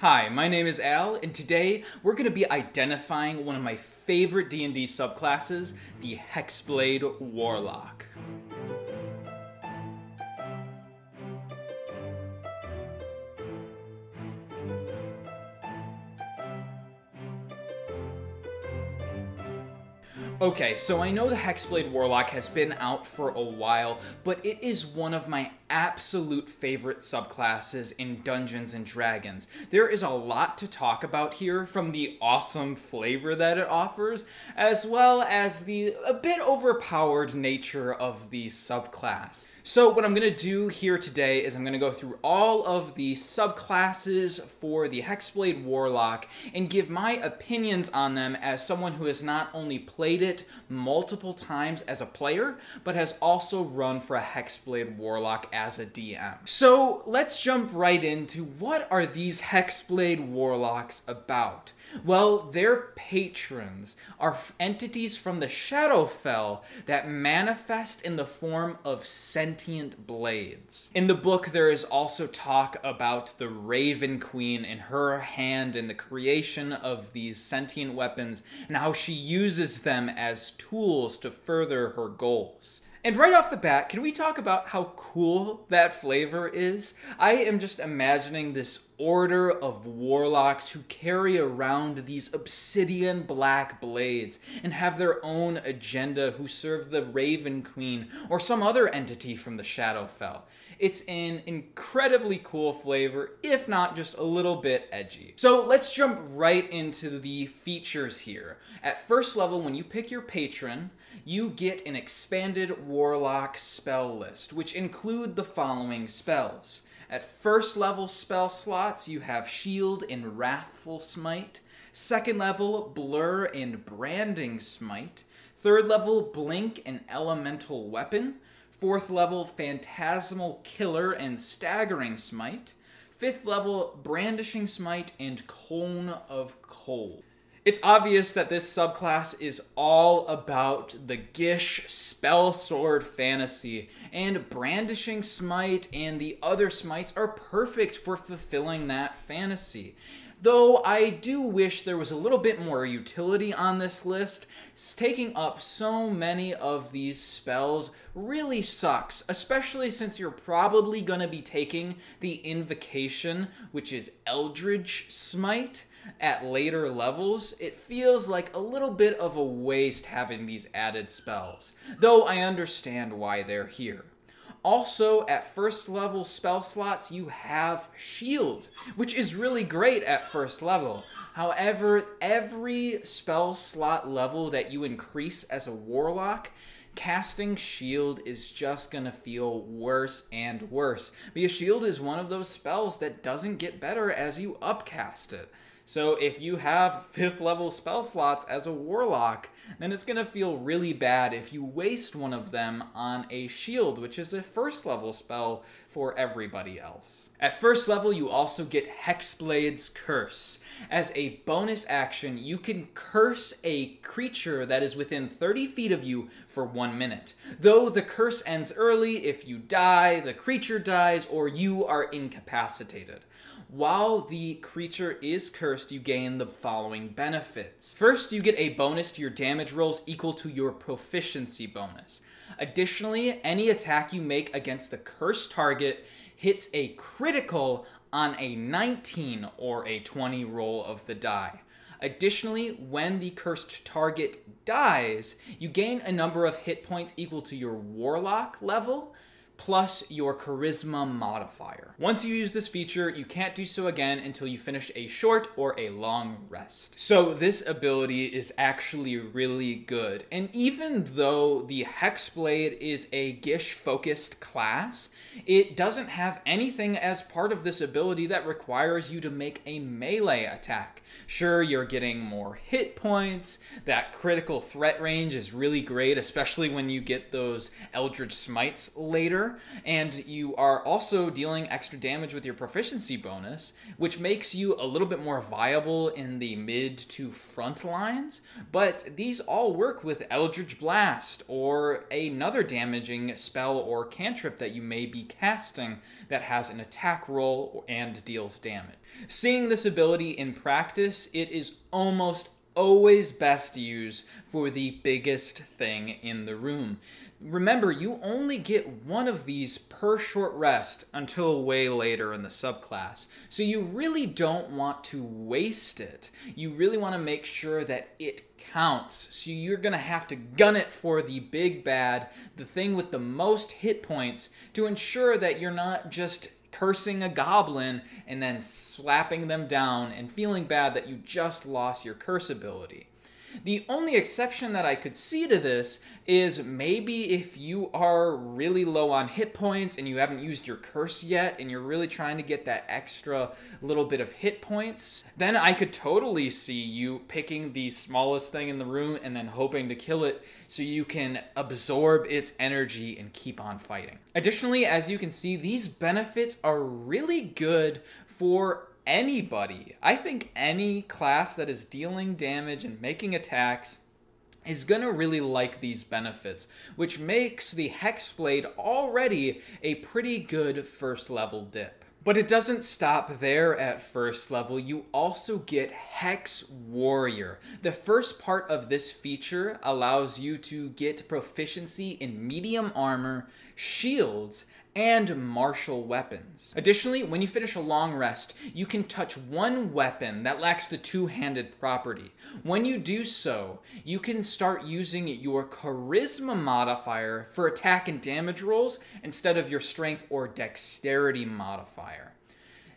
Hi, my name is Al, and today we're going to be identifying one of my favorite D&D subclasses, the Hexblade Warlock. Okay, so I know the Hexblade Warlock has been out for a while, but it is one of my absolute favorite subclasses in Dungeons and Dragons. There is a lot to talk about here from the awesome flavor that it offers, as well as the a bit overpowered nature of the subclass. So what I'm going to do here today is I'm going to go through all of the subclasses for the Hexblade Warlock and give my opinions on them as someone who has not only played it multiple times as a player, but has also run for a Hexblade Warlock as a DM. So let's jump right into what are these Hexblade Warlocks about? Well, their patrons are entities from the Shadowfell that manifest in the form of sentient blades. In the book, there is also talk about the Raven Queen and her hand in the creation of these sentient weapons and how she uses them as tools to further her goals. And right off the bat, can we talk about how cool that flavor is? I am just imagining this order of warlocks who carry around these obsidian black blades and have their own agenda who serve the Raven Queen or some other entity from the Shadowfell. It's an incredibly cool flavor, if not just a little bit edgy. So let's jump right into the features here. At first level, when you pick your patron, you get an expanded Warlock spell list, which include the following spells. At first level spell slots, you have Shield and Wrathful Smite. Second level, Blur and Branding Smite. Third level, Blink and Elemental Weapon. Fourth level, Phantasmal Killer and Staggering Smite. Fifth level, Banishing Smite and Cone of Cold. It's obvious that this subclass is all about the Gish spell sword fantasy, and Banishing Smite and the other smites are perfect for fulfilling that fantasy. Though I do wish there was a little bit more utility on this list, taking up so many of these spells really sucks, especially since you're probably going to be taking the Invocation, which is Eldritch Smite, at later levels, it feels like a little bit of a waste having these added spells, though I understand why they're here. Also, at first level spell slots, you have Shield, which is really great at first level. However, every spell slot level that you increase as a Warlock, casting Shield is just gonna feel worse and worse. Because Shield is one of those spells that doesn't get better as you upcast it. So if you have fifth level spell slots as a warlock, then it's going to feel really bad if you waste one of them on a shield, which is a first level spell for everybody else. At first level, you also get Hexblade's Curse. As a bonus action, you can curse a creature that is within 30 feet of you for one minute. Though the curse ends early, if you die, the creature dies, or you are incapacitated. While the creature is cursed, you gain the following benefits. First, you get a bonus to your damage rolls equal to your proficiency bonus. Additionally, any attack you make against the cursed target hits a critical on a 19 or a 20 roll of the die. Additionally, when the cursed target dies, you gain a number of hit points equal to your warlock level, plus your charisma modifier. Once you use this feature, you can't do so again until you finish a short or a long rest. So this ability is actually really good. And even though the Hexblade is a Gish focused class, it doesn't have anything as part of this ability that requires you to make a melee attack. Sure, you're getting more hit points, that critical threat range is really great, especially when you get those Eldritch Smites later, and you are also dealing extra damage with your proficiency bonus, which makes you a little bit more viable in the mid to front lines. But these all work with Eldritch Blast or another damaging spell or cantrip that you may be casting that has an attack roll and deals damage. Seeing this ability in practice, it is almost always best used for the biggest thing in the room. Remember, you only get one of these per short rest until way later in the subclass. So you really don't want to waste it. You really want to make sure that it counts. So you're going to have to gun it for the big bad, the thing with the most hit points, to ensure that you're not just cursing a goblin and then slapping them down and feeling bad that you just lost your curse ability. The only exception that I could see to this is maybe if you are really low on hit points and you haven't used your curse yet and you're really trying to get that extra little bit of hit points, then I could totally see you picking the smallest thing in the room and then hoping to kill it so you can absorb its energy and keep on fighting. Additionally, as you can see, these benefits are really good for anybody. I think any class that is dealing damage and making attacks is going to really like these benefits, which makes the Hexblade already a pretty good first level dip. But it doesn't stop there at first level. You also get Hex Warrior. The first part of this feature allows you to get proficiency in medium armor, shields, and martial weapons. Additionally, when you finish a long rest, you can touch one weapon that lacks the two-handed property. When you do so, you can start using your charisma modifier for attack and damage rolls instead of your strength or dexterity modifier.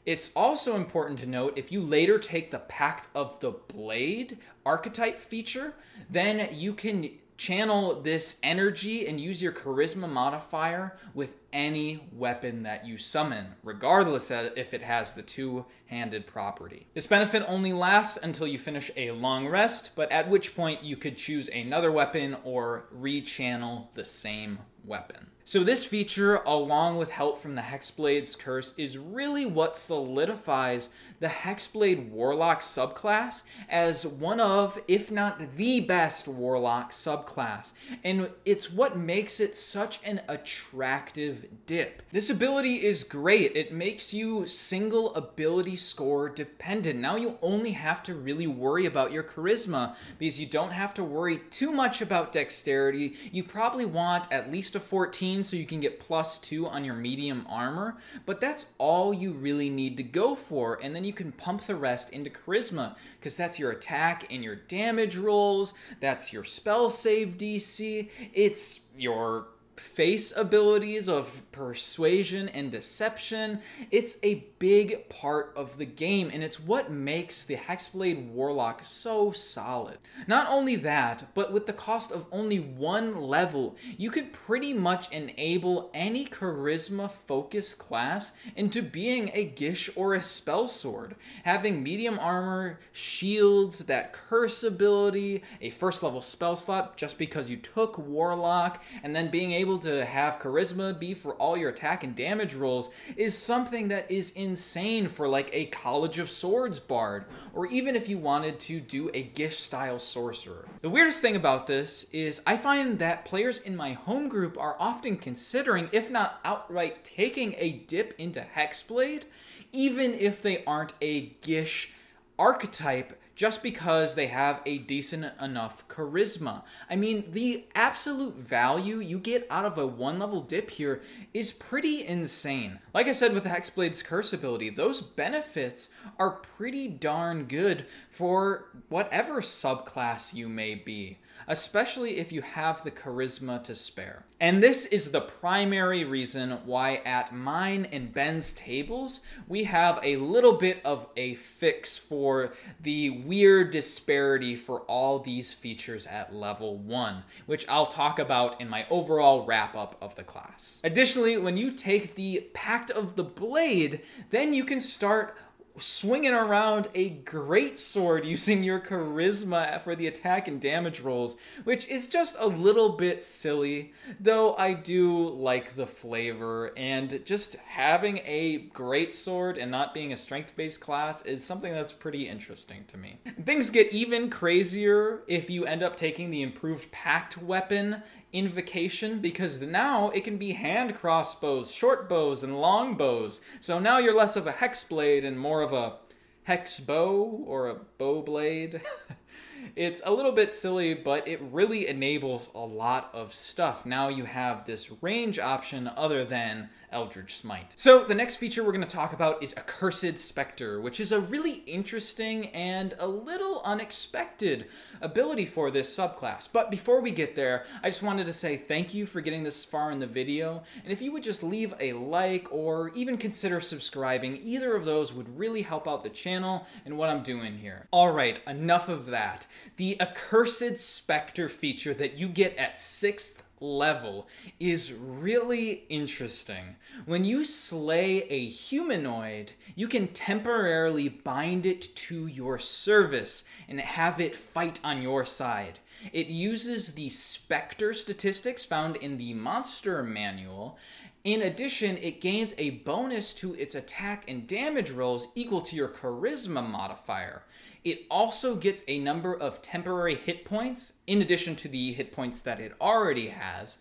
It's also important to note if you later take the Pact of the Blade archetype feature, then you can channel this energy and use your charisma modifier with any weapon that you summon, regardless if it has the two handed property. This benefit only lasts until you finish a long rest, but at which point you could choose another weapon or rechannel the same weapon. So this feature, along with help from the Hexblade's Curse, is really what solidifies the Hexblade Warlock subclass as one of, if not the best Warlock subclass. And it's what makes it such an attractive dip. This ability is great. It makes you single ability score dependent. Now you only have to really worry about your charisma because you don't have to worry too much about dexterity. You probably want at least a 14 so you can get plus 2 on your medium armor, but that's all you really need to go for, and then you can pump the rest into charisma, because that's your attack and your damage rolls, that's your spell save DC, it's your face abilities of persuasion and deception. It's a big part of the game, and it's what makes the Hexblade Warlock so solid. Not only that, but with the cost of only one level, you could pretty much enable any charisma focused class into being a Gish or a Spell Sword. Having medium armor, shields, that curse ability, a first level spell slot just because you took Warlock, and then being able to have charisma be for all your attack and damage rolls is something that is insane for like a College of Swords bard, or even if you wanted to do a Gish style sorcerer. The weirdest thing about this is I find that players in my home group are often considering, if not outright taking a dip into Hexblade, even if they aren't a Gish archetype just because they have a decent enough charisma. I mean, the absolute value you get out of a one level dip here is pretty insane. Like I said with the Hexblade's curse ability, those benefits are pretty darn good for whatever subclass you may be especially if you have the charisma to spare. And this is the primary reason why at mine and Ben's tables, we have a little bit of a fix for the weird disparity for all these features at level 1, which I'll talk about in my overall wrap up of the class. Additionally, when you take the Pact of the Blade, then you can start swinging around a great sword using your charisma for the attack and damage rolls, which is just a little bit silly, though I do like the flavor, and just having a great sword and not being a strength based class is something that's pretty interesting to me. Things get even crazier if you end up taking the improved pact weapon invocation because now it can be hand crossbows, short bows, and long bows. So now you're less of a hex blade and more of a hex bow or a bow blade. it's a little bit silly, but it really enables a lot of stuff. Now you have this range option other than Eldritch Smite. So the next feature we're going to talk about is Accursed Spectre, which is a really interesting and a little unexpected ability for this subclass. But before we get there, I just wanted to say thank you for getting this far in the video, and if you would just leave a like or even consider subscribing, either of those would really help out the channel and what I'm doing here. Alright, enough of that. The Accursed Spectre feature that you get at 6th level is really interesting. When you slay a humanoid, you can temporarily bind it to your service and have it fight on your side. It uses the Spectre statistics found in the Monster Manual. In addition, it gains a bonus to its attack and damage rolls equal to your Charisma modifier. It also gets a number of temporary hit points, in addition to the hit points that it already has,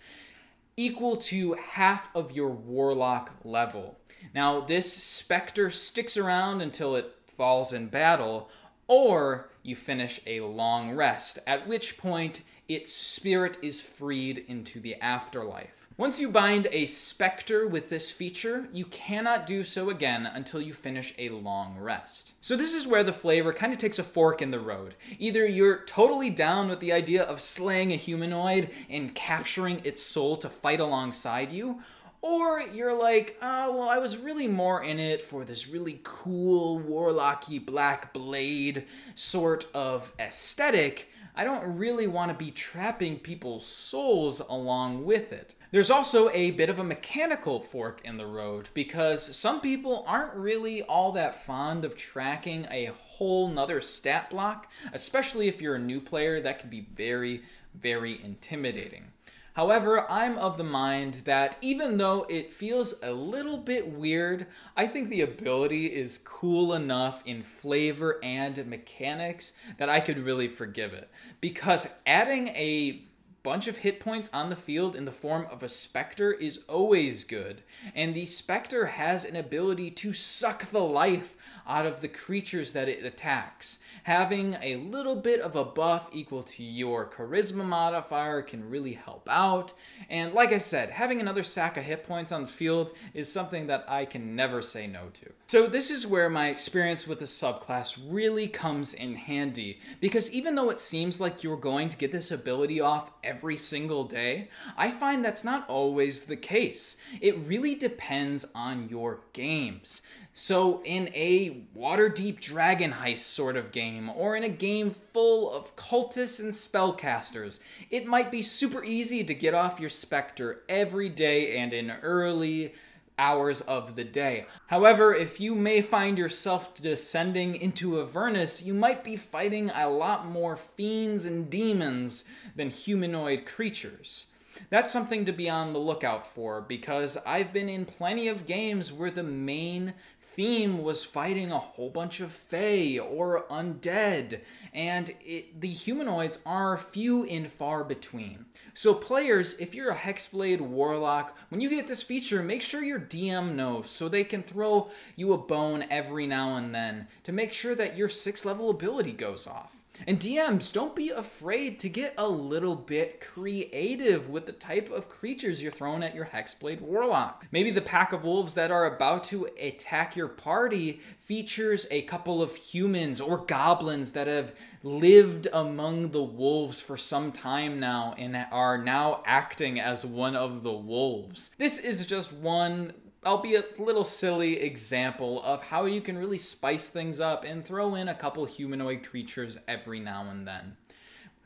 equal to half of your Warlock level. Now, this Spectre sticks around until it falls in battle, or you finish a long rest, at which point its spirit is freed into the afterlife. Once you bind a specter with this feature, you cannot do so again until you finish a long rest. So this is where the flavor kind of takes a fork in the road. Either you're totally down with the idea of slaying a humanoid and capturing its soul to fight alongside you, or you're like, oh, well, I was really more in it for this really cool, warlocky black blade sort of aesthetic. I don't really want to be trapping people's souls along with it. There's also a bit of a mechanical fork in the road because some people aren't really all that fond of tracking a whole nother stat block, especially if you're a new player, that can be very, very intimidating. However, I'm of the mind that even though it feels a little bit weird, I think the ability is cool enough in flavor and mechanics that I could really forgive it. Because adding a bunch of hit points on the field in the form of a Spectre is always good, and the Spectre has an ability to suck the life out of the creatures that it attacks. Having a little bit of a buff equal to your charisma modifier can really help out. And like I said, having another sack of hit points on the field is something that I can never say no to. So this is where my experience with the subclass really comes in handy, because even though it seems like you're going to get this ability off every single day, I find that's not always the case. It really depends on your games. So, in a Waterdeep Dragon Heist sort of game, or in a game full of cultists and spellcasters, it might be super easy to get off your Spectre every day and in early hours of the day. However, if you may find yourself descending into Avernus, you might be fighting a lot more fiends and demons than humanoid creatures. That's something to be on the lookout for because I've been in plenty of games where the main theme was fighting a whole bunch of Fae or undead, and it, the humanoids are few and far between. So, players, if you're a Hexblade Warlock, when you get this feature, make sure your DM knows so they can throw you a bone every now and then to make sure that your 6 level ability goes off. And DMs, don't be afraid to get a little bit creative with the type of creatures you're throwing at your Hexblade Warlock. Maybe the pack of wolves that are about to attack your party features a couple of humans or goblins that have lived among the wolves for some time now and are now acting as one of the wolves. This is just one albeit a little silly example of how you can really spice things up and throw in a couple humanoid creatures every now and then.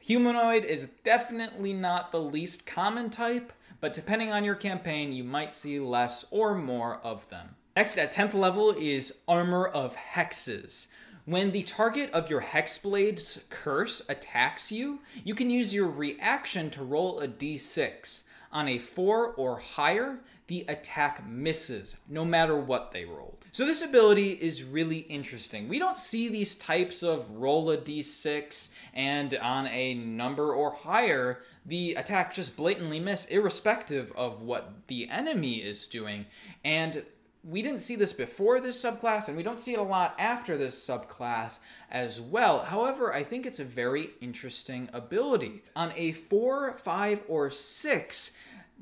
Humanoid is definitely not the least common type, but depending on your campaign, you might see less or more of them. Next at 10th level is Armor of Hexes. When the target of your Hexblade's curse attacks you, you can use your reaction to roll a d6. On a 4 or higher, the attack misses, no matter what they rolled. So this ability is really interesting. We don't see these types of roll a d6 and on a number or higher, the attack just blatantly miss, irrespective of what the enemy is doing. And we didn't see this before this subclass, and we don't see it a lot after this subclass as well. However, I think it's a very interesting ability. On a 4, 5, or 6,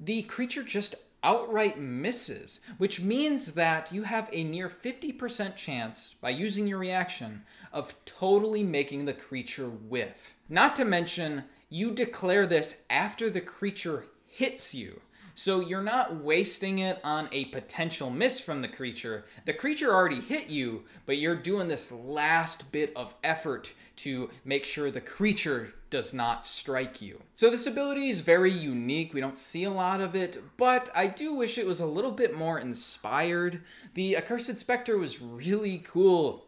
the creature just outright misses, which means that you have a near 50% chance, by using your reaction, of totally making the creature whiff. Not to mention, you declare this after the creature hits you. So you're not wasting it on a potential miss from the creature. The creature already hit you, but you're doing this last bit of effort to make sure the creature does not strike you. So this ability is very unique. We don't see a lot of it, but I do wish it was a little bit more inspired. The Accursed Spectre was really cool.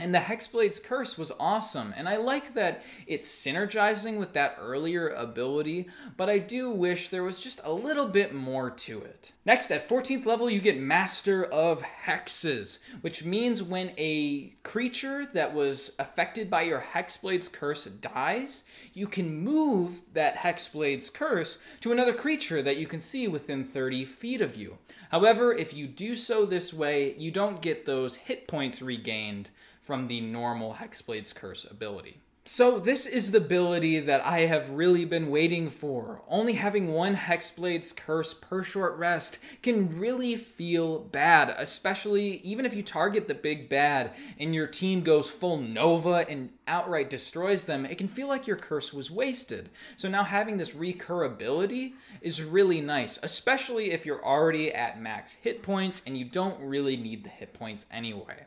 And the Hexblade's Curse was awesome, and I like that it's synergizing with that earlier ability, but I do wish there was just a little bit more to it. Next, at 14th level, you get Master of Hexes, which means when a creature that was affected by your Hexblade's Curse dies, you can move that Hexblade's Curse to another creature that you can see within 30 feet of you. However, if you do so this way, you don't get those hit points regained from the normal Hexblade's Curse ability. So this is the ability that I have really been waiting for. Only having one Hexblade's Curse per short rest can really feel bad, especially even if you target the big bad and your team goes full Nova and outright destroys them, it can feel like your curse was wasted. So now having this recur ability is really nice, especially if you're already at max hit points and you don't really need the hit points anyway.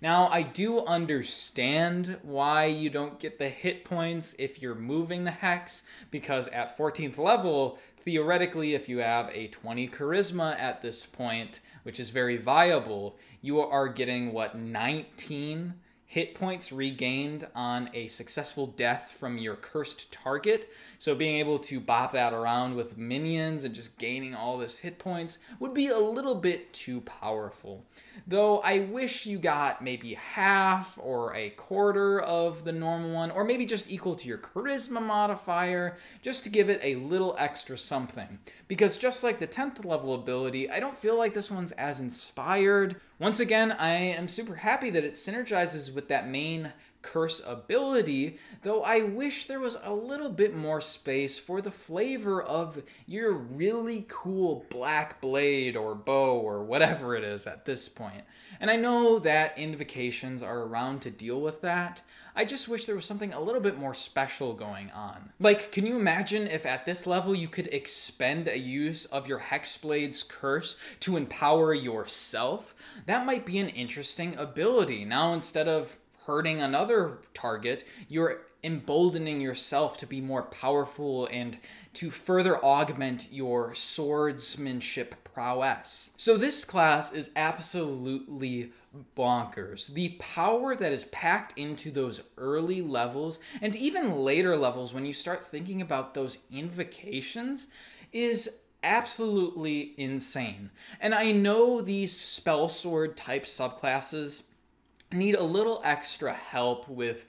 Now, I do understand why you don't get the hit points if you're moving the hex, because at 14th level, theoretically, if you have a 20 charisma at this point, which is very viable, you are getting, what, 19 hit points regained on a successful death from your cursed target. So being able to bop that around with minions and just gaining all this hit points would be a little bit too powerful. Though I wish you got maybe half or a quarter of the normal one, or maybe just equal to your charisma modifier, just to give it a little extra something. Because just like the 10th level ability, I don't feel like this one's as inspired. Once again, I am super happy that it synergizes with that main curse ability, though I wish there was a little bit more space for the flavor of your really cool black blade or bow or whatever it is at this point. And I know that invocations are around to deal with that. I just wish there was something a little bit more special going on. Like, can you imagine if at this level you could expend a use of your Hexblade's curse to empower yourself? That might be an interesting ability. Now, instead of hurting another target, you're emboldening yourself to be more powerful and to further augment your swordsmanship prowess. So this class is absolutely bonkers. The power that is packed into those early levels and even later levels when you start thinking about those invocations is absolutely insane. And I know these spell sword type subclasses need a little extra help with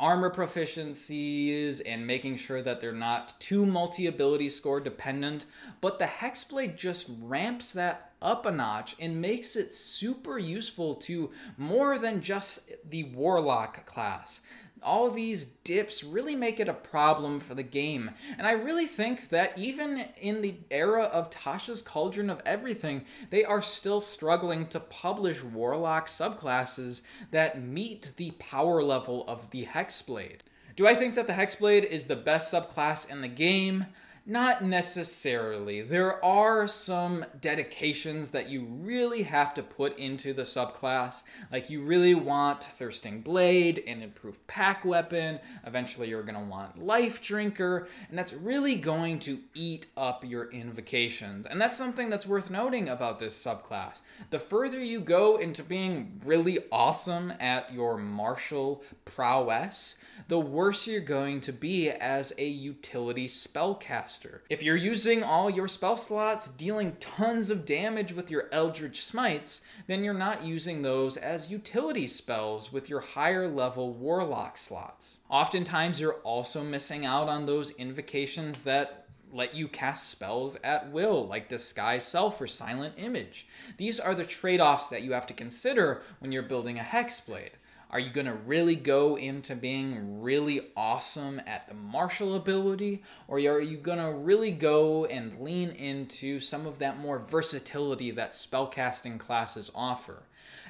armor proficiencies and making sure that they're not too multi ability score dependent. But the Hexblade just ramps that up a notch and makes it super useful to more than just the Warlock class all these dips really make it a problem for the game. And I really think that even in the era of Tasha's Cauldron of Everything, they are still struggling to publish Warlock subclasses that meet the power level of the Hexblade. Do I think that the Hexblade is the best subclass in the game? Not necessarily. There are some dedications that you really have to put into the subclass. Like, you really want Thirsting Blade and Improved Pact Weapon. Eventually, you're going to want Life Drinker, and that's really going to eat up your invocations. And that's something that's worth noting about this subclass. The further you go into being really awesome at your martial prowess, the worse you're going to be as a utility spellcaster. If you're using all your spell slots, dealing tons of damage with your Eldritch Smites, then you're not using those as utility spells with your higher level Warlock slots. Oftentimes, you're also missing out on those invocations that let you cast spells at will, like Disguise Self or Silent Image. These are the trade offs that you have to consider when you're building a Hexblade. Are you going to really go into being really awesome at the martial ability? Or are you going to really go and lean into some of that more versatility that spellcasting classes offer?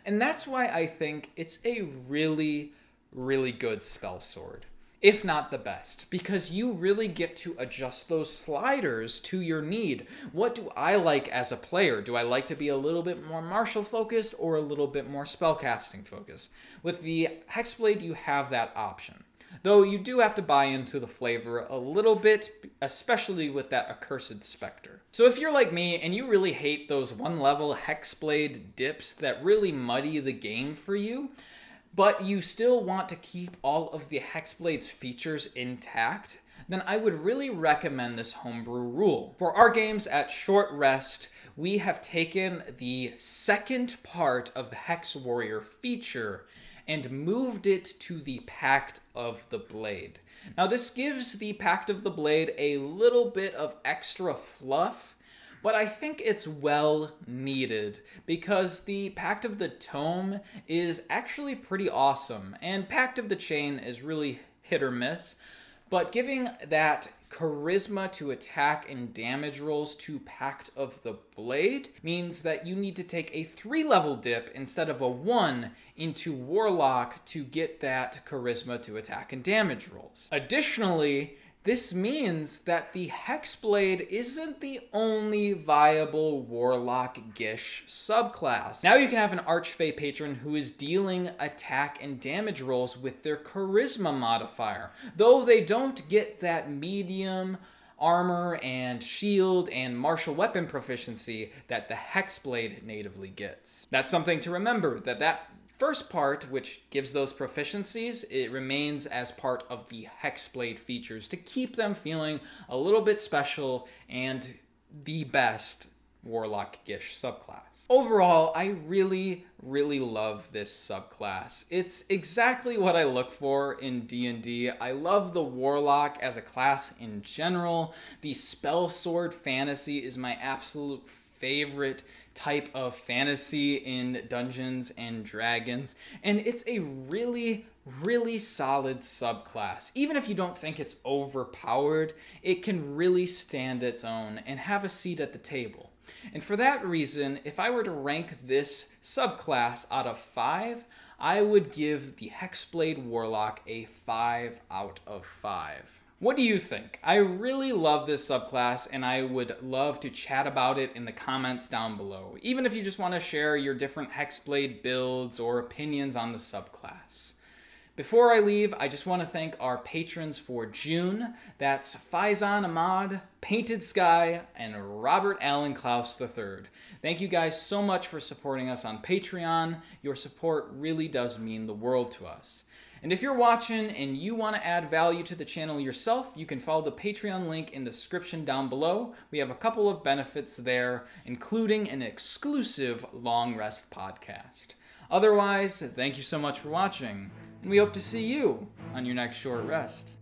And that's why I think it's a really, really good spell sword if not the best, because you really get to adjust those sliders to your need. What do I like as a player? Do I like to be a little bit more martial focused or a little bit more spellcasting focused? With the Hexblade, you have that option. Though you do have to buy into the flavor a little bit, especially with that Accursed Spectre. So if you're like me and you really hate those one level Hexblade dips that really muddy the game for you, but you still want to keep all of the Hexblade's features intact, then I would really recommend this homebrew rule. For our games at short rest, we have taken the second part of the Hex Warrior feature and moved it to the Pact of the Blade. Now, this gives the Pact of the Blade a little bit of extra fluff but I think it's well needed because the Pact of the Tome is actually pretty awesome, and Pact of the Chain is really hit or miss. But giving that charisma to attack and damage rolls to Pact of the Blade means that you need to take a three level dip instead of a one into Warlock to get that charisma to attack and damage rolls. Additionally, this means that the Hexblade isn't the only viable Warlock Gish subclass. Now you can have an Archfey patron who is dealing attack and damage rolls with their Charisma modifier, though they don't get that medium armor and shield and martial weapon proficiency that the Hexblade natively gets. That's something to remember, that that first part, which gives those proficiencies, it remains as part of the Hexblade features to keep them feeling a little bit special and the best Warlock Gish subclass. Overall, I really, really love this subclass. It's exactly what I look for in D&D. I love the Warlock as a class in general. The Spell Sword fantasy is my absolute favorite type of fantasy in Dungeons and Dragons, and it's a really really solid subclass. Even if you don't think it's overpowered, it can really stand its own and have a seat at the table. And for that reason, if I were to rank this subclass out of 5, I would give the Hexblade Warlock a 5 out of 5. What do you think? I really love this subclass and I would love to chat about it in the comments down below, even if you just want to share your different Hexblade builds or opinions on the subclass. Before I leave, I just want to thank our patrons for June. That's Faizan Ahmad, Painted Sky, and Robert Allen Klaus III. Thank you guys so much for supporting us on Patreon. Your support really does mean the world to us. And if you're watching and you want to add value to the channel yourself, you can follow the Patreon link in the description down below. We have a couple of benefits there, including an exclusive long rest podcast. Otherwise, thank you so much for watching, and we hope to see you on your next short rest.